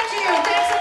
Thank you.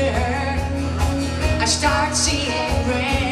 I start seeing red.